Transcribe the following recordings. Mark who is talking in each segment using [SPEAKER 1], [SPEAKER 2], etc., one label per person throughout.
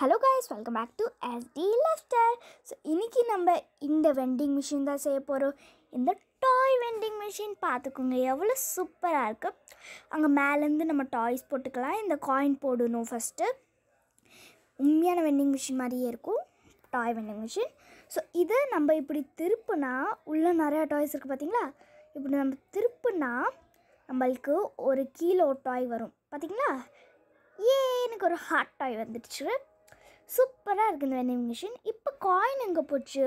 [SPEAKER 1] Hello guys welcome back to ST லெஃப்டர் so இன்றைக்கி நம்ம இந்த வெண்டிங் மிஷின் தான் செய்ய போகிறோம் இந்த டாய் வெண்டிங் மிஷின் பார்த்துக்கோங்க எவ்வளோ சூப்பராக இருக்குது அங்கே மேலேருந்து நம்ம டாய்ஸ் போட்டுக்கலாம். இந்த காயின் போடணும் ஃபஸ்ட்டு உண்மையான வெண்டிங் மிஷின் மாதிரியே இருக்கும் டாய் வெண்டிங் மிஷின் ஸோ இதை நம்ம இப்படி திருப்புனா உள்ளே நிறையா டாய்ஸ் இருக்குது பார்த்தீங்களா இப்படி நம்ம திருப்புனா நம்மளுக்கு ஒரு கீழே டாய் வரும். பார்த்தீங்களா ஏ எனக்கு ஒரு ஹாட் டாய் வந்துடுச்சு? சூப்பராக இருக்குது இந்த வெண்டிங் மிஷின் இப்போ காயின் எங்கே போச்சு?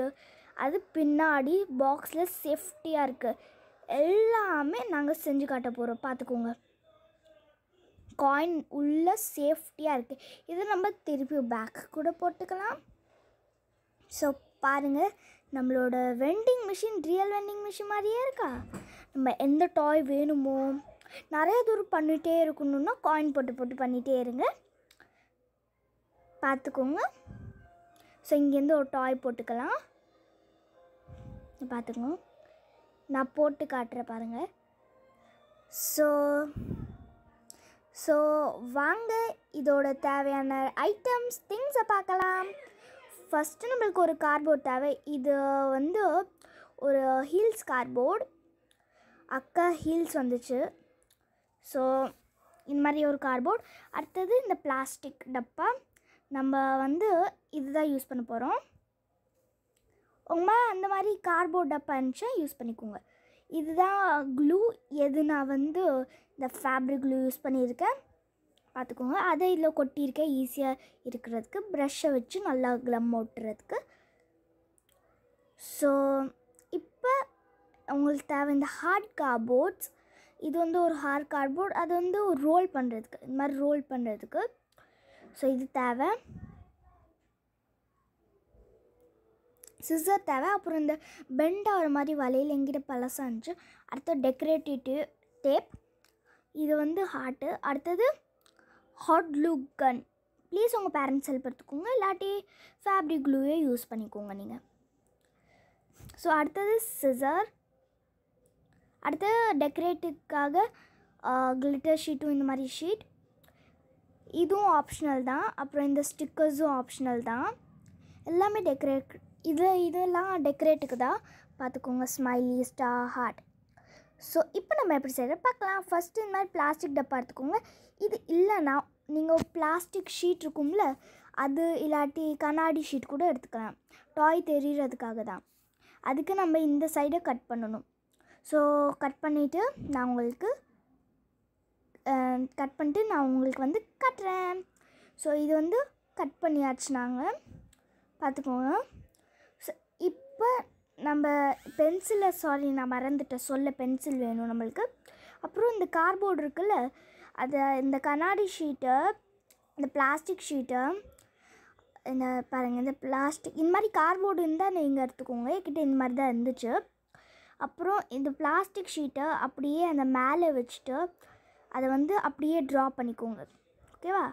[SPEAKER 1] அது பின்னாடி பாக்ஸில் சேஃப்டியாக இருக்குது எல்லாமே நாங்கள் செஞ்சு காட்ட போகிறோம் பார்த்துக்கோங்க காயின் உள்ள சேஃப்டியாக இருக்குது இதை நம்ம திருப்பி பேக் கூட போட்டுக்கலாம். ஸோ பாருங்கள் நம்மளோட vending machine real vending machine மாதிரியே இருக்கா? நம்ம எந்த டாய் வேணுமோ நிறைய தூரம் பண்ணிகிட்டே இருக்கணும்னா காயின் போட்டு போட்டு பண்ணிகிட்டே இருங்க. பார்த்துக்கோங்க. ஸோ இங்கேருந்து ஒரு டாய் போட்டுக்கலாம். பார்த்துக்கோங்க. நான் போட்டு காட்டுறேன் பாருங்கள் ஸோ ஸோ வாங்க. இதோட தேவையான ஐட்டம்ஸ் திங்ஸை பார்க்கலாம். ஃபஸ்ட்டு நம்மளுக்கு ஒரு கார்போர்ட் தேவை. இது வந்து ஒரு ஹீல்ஸ் கார்போர்டு அக்கா ஹீல்ஸ் வந்துச்சு. ஸோ இந்த மாதிரி ஒரு கார்போர்ட் அடுத்தது இந்த பிளாஸ்டிக் டப்பா. நம்ம வந்து இதுதான் யூஸ் பண்ண போகிறோம் உங்கள் அந்த மாதிரி கார்போர்ட் டப்பா யூஸ் பண்ணிக்கோங்க. இதுதான் க்ளூ எது நான் வந்து இந்த ஃபேப்ரிக் க்ளூ யூஸ் பண்ணியிருக்கேன்? பார்த்துக்கோங்க. அதை இதில் கொட்டியிருக்கேன். ஈஸியாக இருக்கிறதுக்கு. ப்ரஷ்ஷை வச்சு நல்லா க்ளம் ஓட்டுறதுக்கு. ஸோ இப்போ உங்களுக்கு தேவை இந்த ஹார்ட் கார்போர்ட்ஸ் இது வந்து ஒரு ஹார்ட் கார்ட்போர்ட் அது வந்து ஒரு ரோல் பண்ணுறதுக்கு இந்த மாதிரி ரோல் பண்ணுறதுக்கு ஸோ இது தேவை. சிசர் தேவை. அப்புறம் இந்த பெண்ட் ஆகிற மாதிரி வலையில் எங்கிட்ட பழசாக இருந்துச்சு. அடுத்து டெக்கரேட்டிவ் டேப் இது வந்து ஹார்ட்டு அடுத்தது ஹாட் க்ளூ கன் ப்ளீஸ் உங்கள் பேரண்ட்ஸ் ஹெல்ப் எடுத்துக்கோங்க. இல்லாட்டி ஃபேப்ரிக் க்ளூவே யூஸ் பண்ணிக்கோங்க நீங்கள் ஸோ அடுத்தது சிசர் அடுத்தது டெக்கரேட்டிவ்க்காக கிளிட்டர் ஷீட்டும் இந்த மாதிரி ஷீட் இதுவும் ஆப்ஷனல் தான். அப்புறம் இந்த ஸ்டிக்கர்ஸும் ஆப்ஷனல் தான். எல்லாமே டெக்கரேட் இது இதெல்லாம் டெக்கரேட்டுக்கு தான். பார்த்துக்கோங்க ஸ்மைலி ஸ்டார் ஹார்ட் ஸோ இப்போ நம்ம எப்படி செய்கிறது பார்க்கலாம். ஃபஸ்ட்டு இந்த மாதிரி பிளாஸ்டிக் டப்பா எடுத்துக்கோங்க. இது இல்லைன்னா நீங்கள் பிளாஸ்டிக் ஷீட் இருக்கும்ல அது இல்லாட்டி கண்ணாடி ஷீட் கூட எடுத்துக்கலாம். டாய் தெரிகிறதுக்காக தான். அதுக்கு நம்ம இந்த சைடை கட் பண்ணணும். ஸோ கட் பண்ணிவிட்டு நான் உங்களுக்கு கட் பண்ணிட்டு நான் உங்களுக்கு வந்து கட்டுறேன். ஸோ இது வந்து கட் பண்ணியாச்சு நாங்கள் பார்த்துக்கோங்க. ஸோ இப்போ நம்ம பென்சிலை சாரி நான் மறந்துட்டேன். சொல்ல பென்சில் வேணும் நம்மளுக்கு. அப்புறம் இந்த கார்போர்டு இருக்குல்ல அதை இந்த கண்ணாடி ஷீட்டை இந்த பிளாஸ்டிக் ஷீட்டை இந்த பாருங்கள் இந்த பிளாஸ்டிக் இந்த மாதிரி கார்போர்டு இருந்தால் நீங்கள் எடுத்துக்கோங்க. என்கிட்ட இந்த மாதிரி தான் இருந்துச்சு. அப்புறம் இந்த பிளாஸ்டிக் ஷீட்டை அப்படியே அந்த மேலே வச்சுட்டு அதை வந்து அப்படியே ட்ரா பண்ணிக்கோங்க. ஓகேவா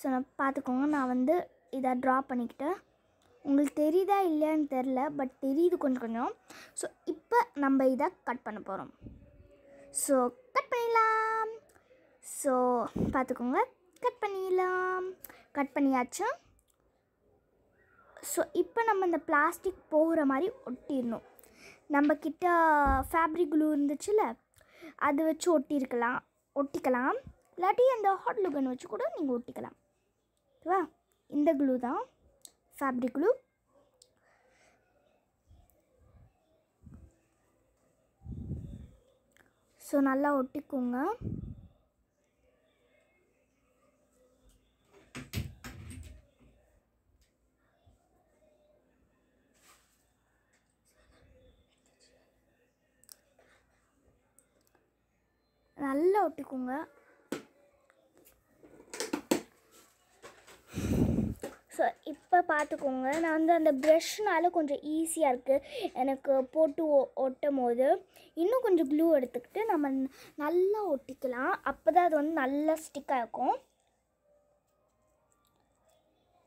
[SPEAKER 1] ஸோ நான் பார்த்துக்கோங்க. நான் வந்து இதை ட்ரா பண்ணிக்கிட்டேன். உங்களுக்கு தெரியுதா இல்லையான்னு தெரில பட் தெரியுது கொஞ்சம் கொஞ்சம். ஸோ இப்போ நம்ம இதை கட் பண்ண போகிறோம் ஸோ கட் பண்ணிடலாம். ஸோ பார்த்துக்கோங்க. கட் பண்ணிடலாம். கட் பண்ணியாச்சு. ஸோ இப்போ நம்ம இந்த பிளாஸ்டிக் போகிற மாதிரி ஒட்டிடணும். நம்மக்கிட்ட ஃபேப்ரிக் குளூ இருந்துச்சுல அது வச்சு ஒட்டியிருக்கலாம். ஒட்டிக்கலாம். இல்லாட்டி அந்த ஹாட் லுகன் வச்சு கூட நீங்கள் ஒட்டிக்கலாம். ஓகேவா? இந்த க்ளூ தான் ஃபேப்ரிக் க்ளூ ஸோ நல்லா ஒட்டிக்கோங்க. நல்லா ஒட்டிக்கோங்க. ஸோ இப்போ பார்த்துக்கோங்க நான் வந்து அந்த ப்ரெஷ்னால கொஞ்சம் ஈஸியாக இருக்குது எனக்கு போட்டு ஒ ஒட்டும் போது இன்னும் கொஞ்சம் க்ளூ எடுத்துக்கிட்டு நம்ம நல்லா ஒட்டிக்கலாம். அப்போ தான் அது வந்து நல்லா ஸ்டிக்காக இருக்கும்.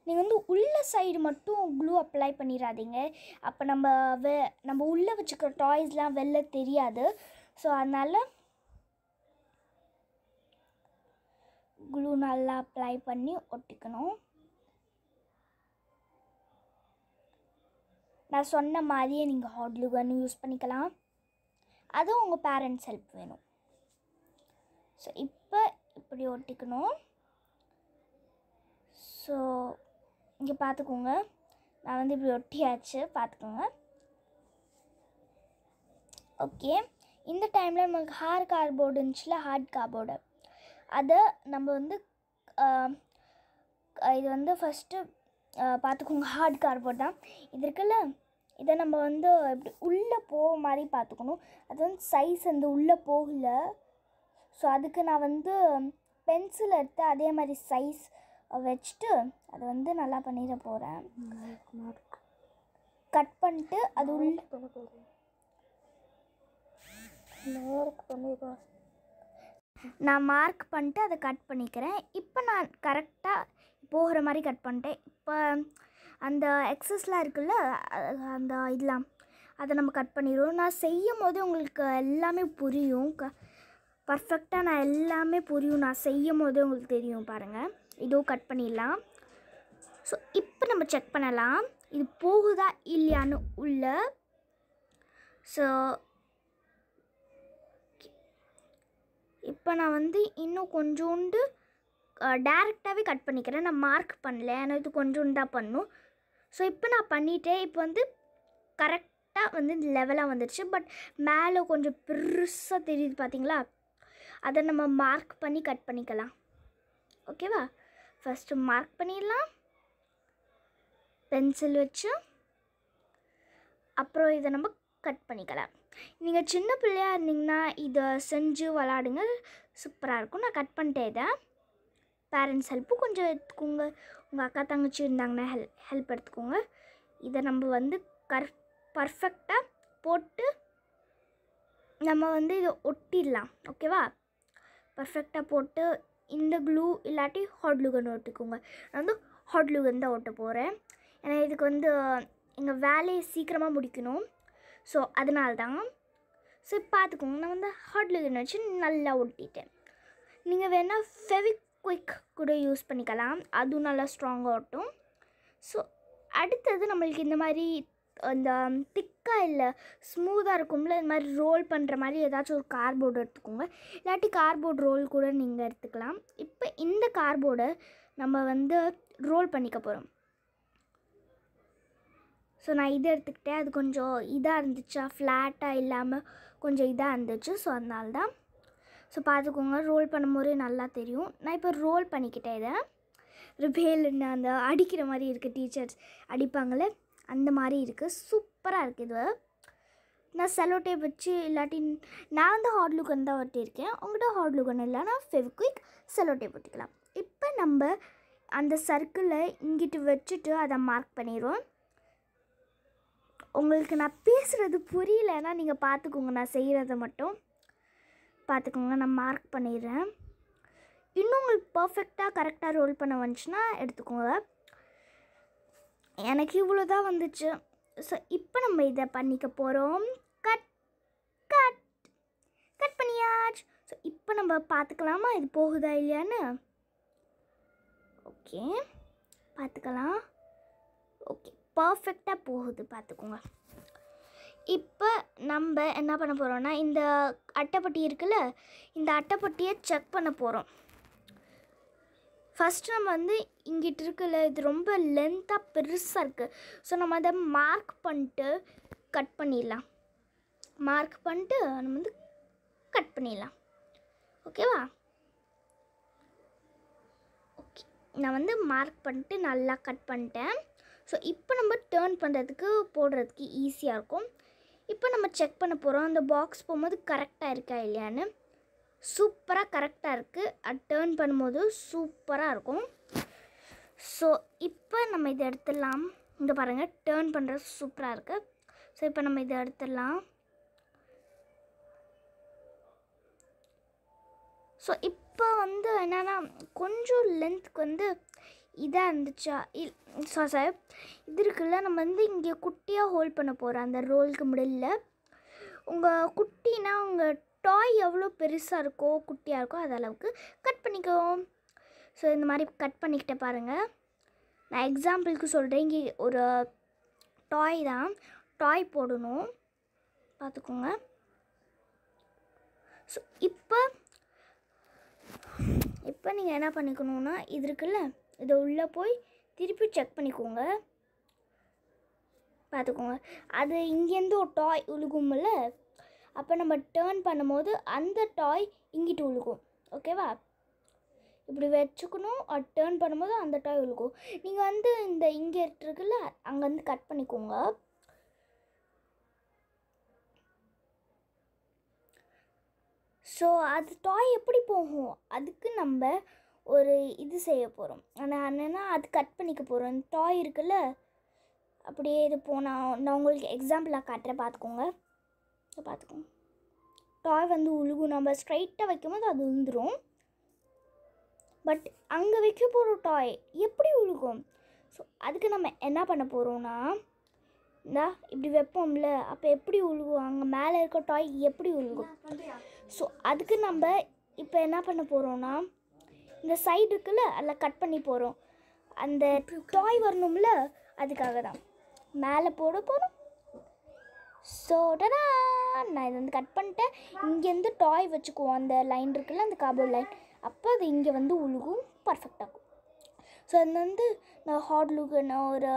[SPEAKER 1] நீங்கள் வந்து உள்ள சைடு மட்டும் க்ளூ அப்ளை பண்ணிடாதீங்க அப்போ நம்ம வெ நம்ம உள்ளே வச்சுக்கிற டாய்ஸ்லாம் வெளில தெரியாது. ஸோ அதனால் குளூ நல்லா அப்ளை பண்ணி ஒட்டிக்கணும். நான் சொன்ன மாதிரியே நீங்கள் ஹாட் லூகன் யூஸ் பண்ணிக்கலாம். அதுவும் உங்கள் பேரண்ட்ஸ் ஹெல்ப் வேணும். ஸோ இப்போ இப்படி ஒட்டிக்கணும். ஸோ இங்கே பார்த்துக்கோங்க நான் வந்து இப்படி ஒட்டியாச்சு பார்த்துக்கோங்க ஓகே இந்த டைமில் நமக்கு ஹார் கார்போர்டு இருந்துச்சுல ஹார்ட் கார்போர்டு அதை நம்ம வந்து இது வந்து ஃபஸ்ட்டு பார்த்துக்கோங்க ஹார்ட் கார்போர்ட் தான். இது இருக்குல்ல இதை நம்ம வந்து எப்படி உள்ளே போக மாதிரி பார்த்துக்கணும் அது வந்து சைஸ் வந்து உள்ளே போகல. ஸோ அதுக்கு நான் வந்து பென்சில் எடுத்து அதே மாதிரி சைஸ் வச்சுட்டு அதை வந்து நல்லா பண்ணிட போகிறேன் கட் பண்ணிட்டு அது உள்ள நான் மார்க் பண்ணிட்டு அதை கட் பண்ணிக்கிறேன். இப்போ நான் கரெக்டாக போகிற மாதிரி கட் பண்ணிட்டேன். இப்போ அந்த எக்ஸஸ்லாம் இருக்குல்ல அந்த இதெல்லாம் அதை நம்ம கட் பண்ணிடுவோம். நான் செய்யும் போது உங்களுக்கு எல்லாமே புரியும். க பர்ஃபெக்டாக நான் எல்லாமே புரியும். நான் செய்யும் போதே உங்களுக்கு தெரியும் பாருங்கள் இதுவும் கட் பண்ணிடலாம். ஸோ இப்போ நம்ம செக் பண்ணலாம். இது போகுதா இல்லையான்னு உள்ள ஸோ இப்போ நான் வந்து இன்னும் கொஞ்சோண்டு டேரெக்டாகவே கட் பண்ணிக்கிறேன். நான் மார்க் பண்ணல. ஏன்னா இது கொஞ்சோண்டு தான் பண்ணும். ஸோ இப்போ நான் பண்ணிட்டேன். இப்போ வந்து கரெக்டாக வந்து லெவலாக வந்துடுச்சு பட் மேலே கொஞ்சம் பெருசாக தெரியுது பார்த்தீங்களா? அதை நம்ம மார்க் பண்ணி கட் பண்ணிக்கலாம். ஓகேவா ஃபஸ்ட்டு மார்க் பண்ணிடலாம். பென்சில் வச்சு. அப்புறம் இதை நம்ம கட் பண்ணிக்கலாம். நீங்கள் சின்ன பிள்ளையா இருந்தீங்கன்னா இதை செஞ்சு விளாடுங்க சூப்பராக இருக்கும். நான் கட் பண்ணிட்டேன் இதை. பேரண்ட்ஸ் ஹெல்ப்பும் கொஞ்சம் எடுத்துக்கோங்க. உங்கள் அக்கா தங்கச்சி இருந்தாங்கன்னா ஹெல் ஹெல்ப் எடுத்துக்கோங்க. இதை நம்ம வந்து கர் பர்ஃபெக்டாக போட்டு நம்ம வந்து இதை ஒட்டிடலாம். ஓகேவா பர்ஃபெக்டாக போட்டு இந்த க்ளூ இல்லாட்டி ஹாட் லூகன் ஒட்டிக்கோங்க. நான் வந்து ஹாட் லூகன் தான் ஒட்ட போகிறேன் ஏன்னா இதுக்கு வந்து எங்கள் வேலையை சீக்கிரமாக முடிக்கணும். ஸோ அதனால தான். ஸோ பார்த்துக்கோங்க. நான் வந்து ஹாட் லுகன் வச்சு நல்லா ஒட்டிட்டேன் நீங்கள் வேணால் ஃபெவிக்விக் கூட யூஸ் பண்ணிக்கலாம். அதுவும் நல்லா ஸ்ட்ராங்காக ஒட்டும். ஸோ அடுத்தது நம்மளுக்கு இந்த மாதிரி அந்த திக்காக இல்லை ஸ்மூத்தாக இருக்கும்ல இந்த மாதிரி ரோல் பண்ணுற மாதிரி ஏதாச்சும் ஒரு கார்போர்டு எடுத்துக்கோங்க. இல்லாட்டி கார்போர்டு ரோல் கூட நீங்கள் எடுத்துக்கலாம். இப்போ இந்த கார்போர்டை நம்ம வந்து ரோல் பண்ணிக்க போகிறோம் ஸோ நான் இது எடுத்துக்கிட்டேன். அது கொஞ்சம் இதாக இருந்துச்சா? ஃப்ளாட்டாக இல்லாமல் கொஞ்சம் இதாக இருந்துச்சு. ஸோ அதனால தான் ஸோ பார்த்துக்கோங்க. ரோல் பண்ணும்போதே நல்லா தெரியும். நான் இப்போ ரோல் பண்ணிக்கிட்டேன் இதை. ரிபேல்னு அந்த அடிக்கிற மாதிரி இருக்குது டீச்சர்ஸ் அடிப்பாங்களே அந்த மாதிரி இருக்குது சூப்பராக இருக்குது இது. நான் செலோ டேப் வச்சு இல்லாட்டி நான் வந்து ஹார்ட் லுகன் தான் ஒட்டியிருக்கேன். உங்கள்கிட்ட ஹார்ட் லுகன் இல்லைனா ஃபெவிக்விக் செலோ டேப் ஒட்டிக்கலாம். இப்போ நம்ம அந்த சர்க்கிளை இங்கிட்டு வச்சுட்டு அதை மார்க் பண்ணிடுவோம் உங்களுக்கு நான் பேசுகிறது புரியலன்னா நீங்கள் பார்த்துக்கோங்க நான் செய்கிறத மட்டும். பார்த்துக்கோங்க நான் மார்க் பண்ணிடுறேன். இன்னும் உங்களுக்கு பர்ஃபெக்டாக கரெக்டாக ரோல் பண்ண வந்துச்சுன்னா எடுத்துக்கோங்க. எனக்கு இவ்வளோ தான் வந்துச்சு. ஸோ இப்போ நம்ம இதை பண்ணிக்க போகிறோம் கட் கட் கட் பண்ணியாச்சு. ஸோ இப்போ நம்ம பார்த்துக்கலாமா இது போகுதா இல்லையான்னு? ஓகே பார்த்துக்கலாம் ஓகே பர்ஃபெக்டாக போகுது பார்த்துக்கோங்க. இப்போ நம்ம என்ன பண்ண போகிறோம்னா இந்த அட்டைப்பட்டி இருக்குல்ல இந்த அட்டைப்பட்டியை செக் பண்ண போகிறோம் ஃபஸ்ட்டு நம்ம வந்து இங்கிட்டு இருக்குல்ல இது ரொம்ப லென்த்தாக பெருசாக இருக்குது ஸோ நம்ம அதை மார்க் பண்ணிட்டு கட் பண்ணிடலாம். மார்க் பண்ணிட்டு நம்ம வந்து கட் பண்ணிடலாம். ஓகேவா ஓகே நான் வந்து மார்க் பண்ணிட்டு நல்லா கட் பண்ணிட்டேன். ஸோ இப்போ நம்ம டேர்ன் பண்ணுறதுக்கு போடுறதுக்கு ஈஸியாக இருக்கும். இப்போ நம்ம செக் பண்ண போகிறோம் அந்த பாக்ஸ் போகும்போது கரெக்டாக இருக்கா இல்லையான்னு. சூப்பராக கரெக்டாக இருக்குது அது டேர்ன் பண்ணும்போது சூப்பராக இருக்கும். ஸோ இப்போ நம்ம இதை எடுத்துடலாம். இங்கே பாருங்கள் டேர்ன் பண்ணுறது சூப்பராக இருக்குது ஸோ இப்போ நம்ம இதை எடுத்துடலாம். ஸோ இப்போ வந்து என்னென்னா கொஞ்சம் லென்த்துக்கு வந்து இதாக இருந்துச்சா இல் சார் சார் இது இருக்குல்ல நம்ம வந்து இங்கே குட்டியாக ஹோல்ட் பண்ண போகிறோம் அந்த ரோலுக்கு முடியல. உங்கள் குட்டினா உங்கள் டாய் எவ்வளோ பெருசாக இருக்கோ குட்டியாக இருக்கோ அது அளவுக்கு கட் பண்ணிக்கோ. ஸோ இந்த மாதிரி கட் பண்ணிக்கிட்ட பாருங்கள் நான் எக்ஸாம்பிளுக்கு சொல்கிறேன் இங்கே ஒரு டாய் தான். டாய் போடணும். பார்த்துக்கோங்க. ஸோ இப்போ இப்போ நீங்கள் என்ன பண்ணிக்கணுன்னா இது இருக்குல்ல இதை உள்ளே போய் திருப்பி செக் பண்ணிக்கோங்க. பார்த்துக்கோங்க. அது இங்கேருந்து ஒரு டாய் உழுகும்ல அப்போ நம்ம டேர்ன் பண்ணும்போது அந்த டாய் இங்கிட்டு உழுகும். ஓகேவா இப்படி வச்சுக்கணும். அது டேர்ன் பண்ணும்போது அந்த டாய் உழுகும். நீங்கள் வந்து இந்த இங்கே இருக்குல்ல அங்கேருந்து கட் பண்ணிக்கோங்க. ஸோ அது டாய் எப்படி போகும்? அதுக்கு நம்ம ஒரு இது செய்ய போகிறோம் ஆனால் என்னென்னா அது கட் பண்ணிக்க போகிறோம் டாய் இருக்குல்ல அப்படியே இது போனால் நான் உங்களுக்கு எக்ஸாம்பிளாக காட்டுறேன். பார்த்துக்கோங்க. பார்த்துக்கோங்க. டாய் வந்து உழுகும். நம்ம ஸ்ட்ரைட்டாக வைக்கும்போது அது உந்துடும் பட் அங்கே வைக்க போகிற டாய் எப்படி உழுகும்? ஸோ அதுக்கு நம்ம என்ன பண்ண போகிறோம்னா இந்தா இப்படி வைப்போம்ல அப்போ எப்படி உழுகும்? அங்கே மேலே இருக்க டாய் எப்படி உழுகும்? ஸோ அதுக்கு நம்ம இப்போ என்ன பண்ண போகிறோம்னா இந்த சைடு இருக்குல்ல அதில் கட் பண்ணி போகிறோம் அந்த டாய் வரணும்ல அதுக்காக தான் மேலே போட போகிறோம் ஸோ டடா நான் இதை வந்து கட் பண்ணிட்டேன். இங்கேருந்து டாய் வச்சுக்குவோம். அந்த லைன் இருக்குல்ல அந்த கார்போர்ட் லைன் அப்போ அது இங்கே வந்து உழுகும் பர்ஃபெக்டாகும் ஸோ அது வந்து நான் ஹாட் லுக்குன்னு ஒரு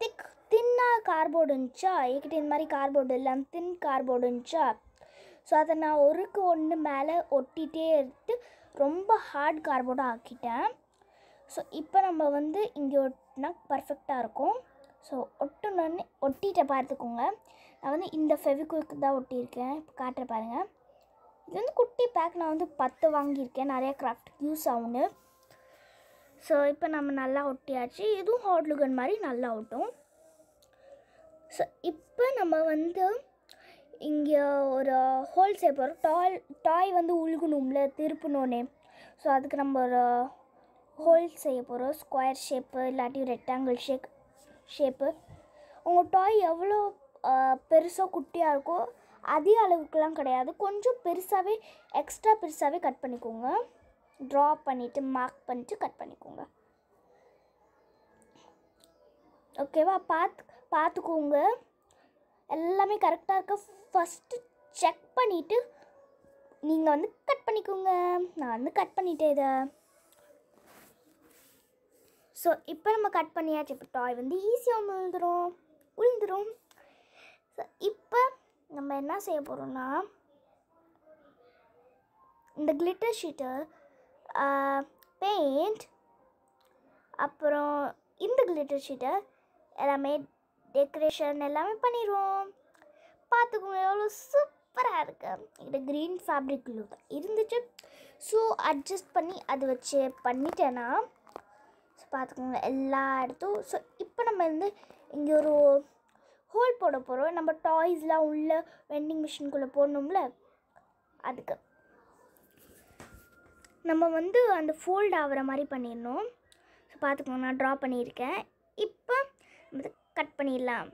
[SPEAKER 1] திக் தின்னாக கார்போர்டு இருந்துச்சா? என்கிட்ட இந்த மாதிரி கார்போர்டு இல்லை. அந்த தின் கார்போர்டு இருந்துச்சா? ஸோ அதை நான் ஒருக்கு ஒன்று மேலே ஒட்டிகிட்டே எடுத்து ரொம்ப ஹார்ட் கார்போர்டாக ஆக்கிட்டேன். ஸோ இப்போ நம்ம வந்து இங்கே ஒட்டினா பர்ஃபெக்டாக இருக்கும். ஸோ ஒட்டணுன்னு ஒட்டிகிட்ட பார்த்துக்கோங்க நான் வந்து இந்த ஃபெவிக்விக் தான் ஒட்டியிருக்கேன். இப்போ காட்டுற பாருங்கள் இது வந்து குட்டி பேக் நான் வந்து பத்து வாங்கியிருக்கேன். நிறையா கிராஃப்ட் யூஸ் ஆகும்னு. ஸோ இப்போ நம்ம நல்லா ஒட்டியாச்சு. இதுவும் ஹாட்லுகன் மாதிரி நல்லா ஒட்டும். ஸோ இப்போ நம்ம வந்து இங்கே ஒரு ஹோல் செய்ய போகிறோம் டாய் டாய் வந்து உழுகணும்ல திருப்பணுன்னே ஸோ அதுக்கு நம்ம ஒரு ஹோல் செய்ய போகிறோம் ஸ்கொயர் ஷேப்பு இல்லாட்டி ரெக்டாங்கிள் ஷேப் ஷேப்பு உங்கள் டாய் எவ்வளோ பெருசாக குட்டியாக இருக்கோ அதே அளவுக்குலாம் கிடையாது. கொஞ்சம் பெருசாகவே எக்ஸ்ட்ரா பெருசாகவே கட் பண்ணிக்கோங்க. ட்ரா பண்ணிவிட்டு மார்க் பண்ணிவிட்டு கட் பண்ணிக்கோங்க. ஓகேவா பார்த்து பார்த்துக்கோங்க எல்லாமே கரெக்டாக இருக்க? ஃபஸ்ட்டு செக் பண்ணிவிட்டு நீங்கள் வந்து கட் பண்ணிக்கோங்க. நான் வந்து கட் பண்ணிட்டேன் இதை. ஸோ இப்போ நம்ம கட் பண்ணியாச்சு. இப்போ டாய் வந்து ஈஸியாக விழுந்துடும் விழுந்துடும் ஸோ இப்போ நம்ம என்ன செய்ய போகிறோம்னா இந்த கிளிட்டர் ஷீட்டு பெயிண்ட் அப்புறம் இந்த கிளிட்டர் ஷீட்டை எல்லாமே டெக்கரேஷன் எல்லாமே பண்ணிடுவோம் பார்த்துக்கோங்க எவ்வளோ சூப்பராக இருக்கு. இது க்ரீன் ஃபேப்ரிக் க்ளூ தான் இருந்துச்சு. ஸோ அட்ஜஸ்ட் பண்ணி அது வச்சு பண்ணிட்டேன்னா ஸோ பார்த்துக்கோங்க எல்லா இடத்தும் ஸோ இப்போ நம்ம வந்து இங்கே ஒரு ஹோல் போட போகிறோம் நம்ம டாய்ஸ்லாம் உள்ள வெண்டிங் மிஷின்குள்ளே போடணும்ல அதுக்கு. நம்ம வந்து அந்த ஃபோல்ட் ஆகிற மாதிரி பண்ணிடணும். ஸோ பார்த்துக்கோங்க நான் ட்ரா பண்ணியிருக்கேன். இப்போ கட் பண்ணிடலாம்.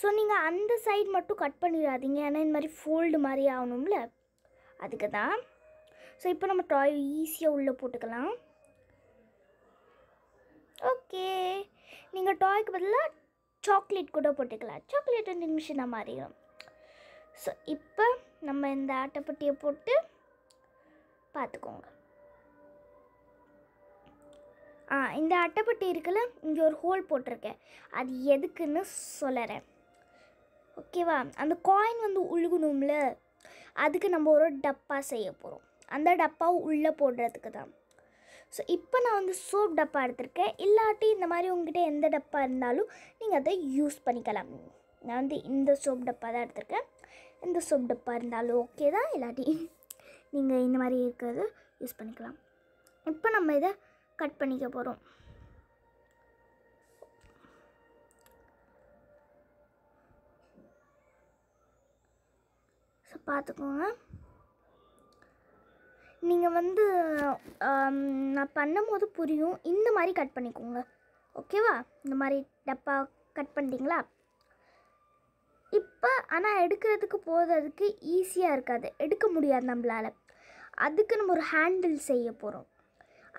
[SPEAKER 1] ஸோ நீங்கள் அந்த சைடு மட்டும் கட் பண்ணிடாதீங்க. ஏன்னா இந்த மாதிரி ஃபோல்டு மாதிரி ஆகணும்ல. அதுக்கு தான். ஸோ இப்போ நம்ம டாய் ஈஸியாக உள்ளே போட்டுக்கலாம். ஓகே நீங்கள் டாய்க்கு பதிலாக சாக்லேட் கூட போட்டுக்கலாம். சாக்லேட் ரெண்டு நிமிஷம் மாறிடும் ஸோ இப்போ நம்ம இந்த ஆட்டைப்பட்டியை போட்டு பார்த்துக்கோங்க. ஆ இந்த அட்டைப்பட்டி இருக்குல்ல இங்கே ஒரு ஹோல் போட்டிருக்கேன். அது எதுக்குன்னு சொல்லுறேன். ஓகேவா அந்த காயின் வந்து உழுகணும்ல அதுக்கு நம்ம ஒரு டப்பா செய்ய போகிறோம் அந்த டப்பாவை உள்ளே போடுறதுக்கு தான். ஸோ இப்போ நான் வந்து சோப் டப்பா எடுத்திருக்கேன். இல்லாட்டி இந்த மாதிரி உங்ககிட்ட எந்த டப்பா இருந்தாலும் நீங்கள் அதை யூஸ் பண்ணிக்கலாம். நான் வந்து இந்த சோப் டப்பா தான் எடுத்திருக்கேன். எந்த சோப் டப்பா இருந்தாலும் ஓகே தான். இல்லாட்டி நீங்கள் இந்த மாதிரி இருக்கிறது யூஸ் பண்ணிக்கலாம். இப்போ நம்ம இதை கட் பண்ணிக்க போகிறோம் பார்த்துக்கோங்க. நீங்கள் வந்து நான் பண்ணும்போது புரியும். இந்த மாதிரி கட் பண்ணிக்கோங்க. ஓகேவா இந்த மாதிரி டப்பா கட் பண்ணிட்டீங்களா? இப்போ ஆனால் எடுக்கிறதுக்கு போகிறதுக்கு ஈஸியாக இருக்காது. எடுக்க முடியாது நம்மளால். அதுக்கு நம்ம ஒரு ஹேண்டில் செய்ய போகிறோம்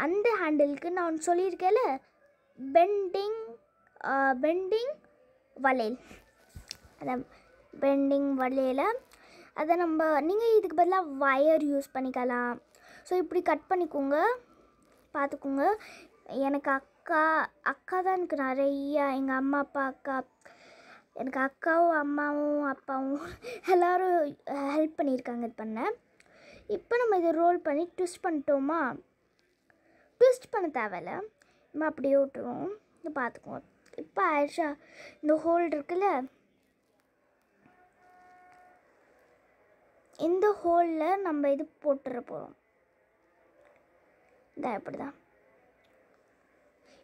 [SPEAKER 1] அந்த ஹேண்டிலுக்கு நான் சொல்லியிருக்கேன்ல பெண்டிங் பெண்டிங் வளையல். அதான் பெண்டிங் வளையலை அதை நம்ம நீங்கள் இதுக்கு பதிலாக வயர் யூஸ் பண்ணிக்கலாம். ஸோ இப்படி கட் பண்ணிக்கோங்க. பார்த்துக்கோங்க எனக்கு அக்கா அக்கா தான் எனக்கு நிறையா. எங்கள் அம்மா அப்பா அக்கா. எனக்கு அக்காவும் அம்மாவும் அப்பாவும் எல்லோரும் ஹெல்ப் பண்ணியிருக்காங்க இது பண்ண. இப்போ நம்ம இதை ரோல் பண்ணி ட்விஸ்ட் பண்ணிட்டோமா? ட்விஸ்ட் பண்ண தேவையில்ல. நம்ம அப்படியே விட்டுருவோம். பார்த்துக்குவோம் இப்போ ஆயிடுச்சா? இந்த ஹோல் இருக்குல்ல? இந்த ஹோலில் நம்ம இது போட்டுற போகிறோம். இந்த இப்படி தான்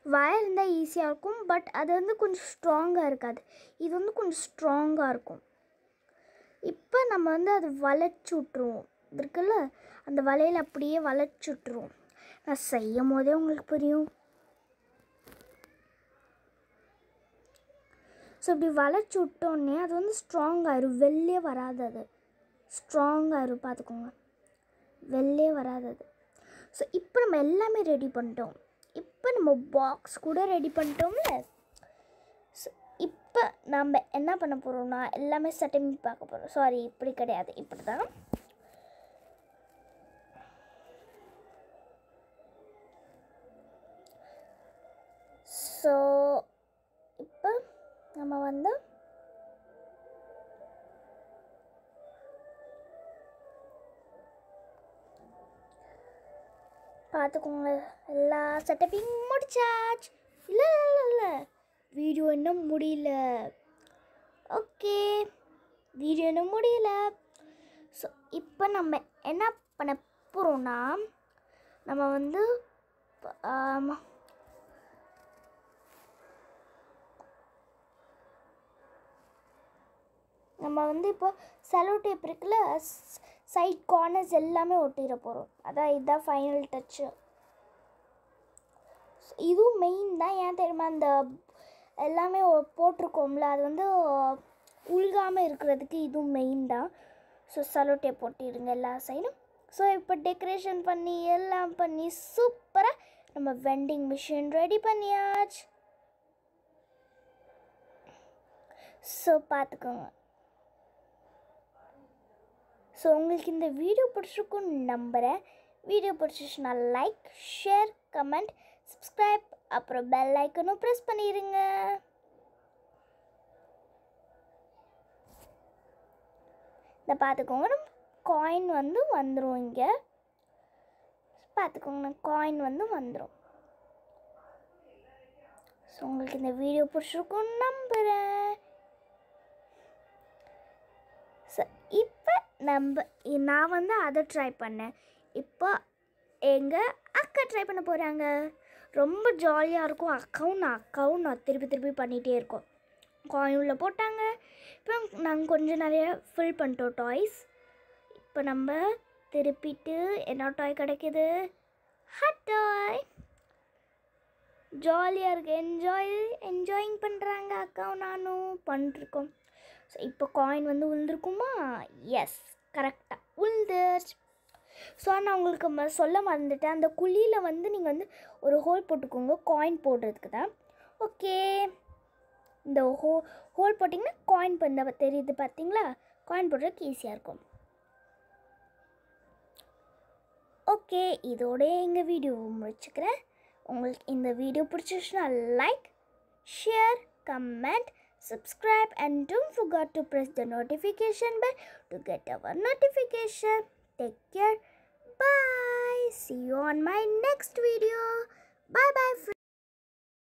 [SPEAKER 1] வயல் இருந்தால் ஈஸியாக இருக்கும் பட் அது வந்து கொஞ்சம் ஸ்ட்ராங்காக இருக்காது. இது வந்து கொஞ்சம் ஸ்ட்ராங்காக இருக்கும். இப்போ நம்ம வந்து அது வளைச்சி விட்ருவோம் இருக்குல்ல? அந்த வலையில் அப்படியே வளைச்சி விட்ருவோம் நான் செய்யும் போதே உங்களுக்கு புரியும். ஸோ இப்படி வளைச்சி விட்டோன்னே அது வந்து ஸ்ட்ராங் ஆயிரும். வெளிலே வராது அது. ஸ்ட்ராங்காக இருக்கும் பார்த்துக்கோங்க. வெளிலே வராதது. ஸோ இப்போ நம்ம எல்லாமே ரெடி பண்ணிட்டோம். இப்போ நம்ம பாக்ஸ் கூட ரெடி பண்ணிட்டோம்ல? ஸோ இப்போ நம்ம என்ன பண்ண போகிறோம்னா எல்லாமே செட்டிங் பார்க்க போகிறோம் சாரி இப்படி கிடையாது. இப்படி தான் ஸோ இப்போ நம்ம வந்து பார்த்துக்கோங்க. எல்லா செட்டப்பையும் முடிச்சாச்சு. இல்லை இல்லை இல்லை. வீடியோ இன்னும் முடியல. ஓகே. வீடியோ இன்னும் முடியல. ஸோ இப்போ நம்ம என்ன பண்ண போகிறோம்னா நம்ம வந்து நம்ம வந்து இப்போ செலோ டேப் இருக்குல்ல சைட் கார்னர்ஸ் எல்லாமே ஒட்டிட போகிறோம் அதான் இதுதான் ஃபைனல் டச்சு இதுவும் மெயின் தான். ஏன் தெரியுமா? அந்த எல்லாமே போட்டிருக்கோம்ல அது வந்து உழுகாமல் இருக்கிறதுக்கு இதுவும் மெயின் தான். ஸோ செலோ டேப் எல்லா சைடும் ஸோ இப்போ டெக்கரேஷன் பண்ணி எல்லாம் பண்ணி சூப்பராக நம்ம வெண்டிங் மிஷின் ரெடி பண்ணியாச்சு. ஸோ பார்த்துக்கோங்க. ஸோ உங்களுக்கு இந்த வீடியோ பிடிச்சிருக்கும் நம்புகிறேன் வீடியோ பிடிச்சிச்சுன்னா லைக் ஷேர் கமெண்ட் சப்ஸ்கிரைப் அப்புறம் பெல் ஐக்கனும் ப்ரெஸ் பண்ணிடுங்க இந்த பார்த்துக்கோங்க நம்ம காயின் வந்து வந்துடும் இங்கே. பார்த்துக்கோங்க காயின் வந்து வந்துடும் ஸோ உங்களுக்கு இந்த வீடியோ பிடிச்சிருக்கும் நம்புகிறேன் ஸோ இப்போ நம்ம நான் வந்து அதை ட்ரை பண்ணேன். இப்போ எங்கள் அக்கா ட்ரை பண்ண போகிறாங்க ரொம்ப ஜாலியாக இருக்கும். அக்காவும் நான் அக்காவும் நான் திருப்பி திருப்பி பண்ணிகிட்டே இருக்கோம். காயின் உள்ள போட்டாங்க. இப்போ நாங்கள் கொஞ்சம் நிறைய ஃபில் பண்ணிட்டோம் டாய்ஸ் இப்போ நம்ம திருப்பிட்டு என்ன டாய் கிடைக்குது? ஹட் டாய் ஜாலியாக இருக்குது என்ஜாய் என்ஜாயிங் பண்ணுறாங்க அக்காவும் நானும். பண்ணிருக்கோம் ஸோ இப்போ காயின் வந்து விழுந்துருக்குமா? எஸ் கரெக்டாக உழுந்துருச்சு ஸோ நான் உங்களுக்கு ம- சொல்ல மறந்துட்டேன். அந்த குழியில் வந்து நீங்கள் வந்து ஒரு ஹோல் போட்டுக்கோங்க. காயின் போடுறதுக்கு தான். ஓகே இந்த ஹோ ஹோல் போட்டிங்கன்னா காயின் இந்த தெரியுது பார்த்தீங்களா காயின் போடுறதுக்கு ஈஸியாக இருக்கும். ஓகே இதோட எங்கள் வீடியோ முடிச்சுக்கிறேன். உங்களுக்கு இந்த video பிடிச்சிருச்சுன்னா like share comment subscribe, and don't forget to press the notification bell to get our notification. Take care. Bye. See you on my next video. Bye bye.